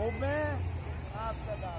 Come? Nossa, dá,